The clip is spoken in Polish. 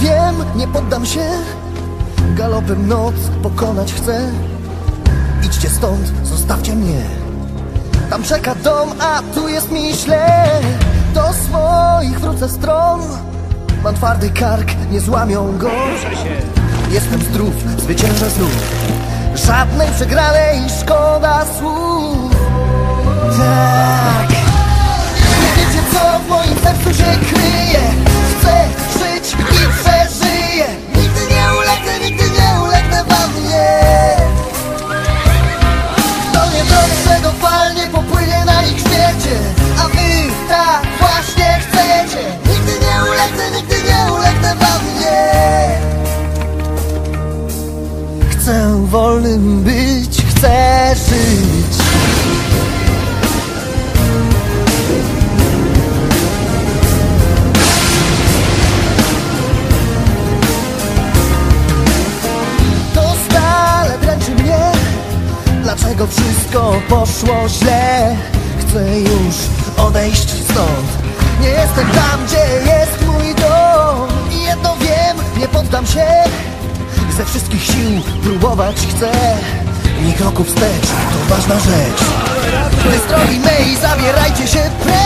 wiem, nie poddam się. Galopem noc pokonać chcę. Idźcie stąd, zostawcie mnie. Tam czeka dom, a tu jest mi źle. Do swoich wrócę stron. Mam twardy kark, nie złamią go. Jestem zdrów, zwyciężę znów. Żadnej przegranej szkoda słów. Tak. Wiecie co w moim sercu się kryje wolnym być, chcę żyć. To stale dręczy mnie Dlaczego wszystko poszło źle. Chcę już odejść stąd. Nie jestem tam, gdzie Ze wszystkich sił próbować chcę. Nie kroku wstecz, to ważna rzecz. Wy z drogi mej zabierajcie się precz